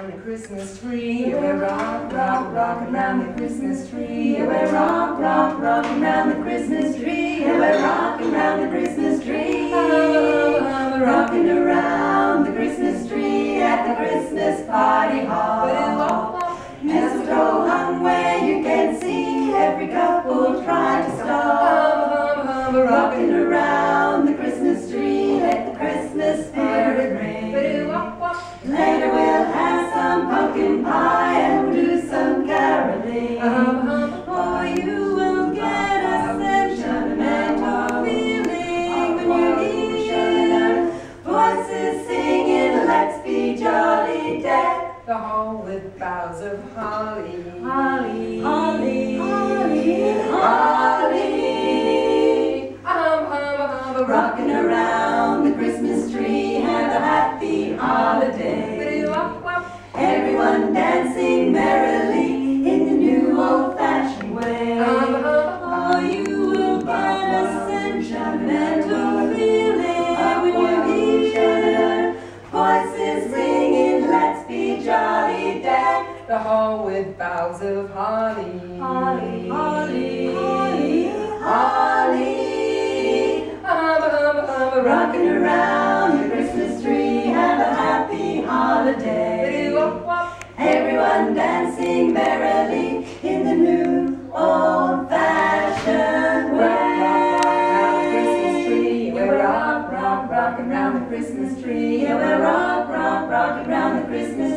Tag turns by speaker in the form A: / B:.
A: round the Christmas tree. We're rock, rock, rocking round the Christmas tree. We're rock, rock, rocking round the Christmas tree. We're rocking round the Christmas tree. We're rocking around the Christmas tree at the Christmas party hall. Mistletoe hung the hall with boughs of holly. Holly, holly, holly, holly. Hum, hum, hum, rocking around the Christmas tree, the hall with boughs of holly. Holly, holly, holly, holly. Hum, hum, hum, rocking around the Christmas tree, have a happy holiday. Everyone dancing merrily in the new old-fashioned way. We're rock, rock, rocking round the Christmas tree. Yeah, we're rock, rock, rocking round the Christmas tree. Yeah, we're rocking round the Christmas tree.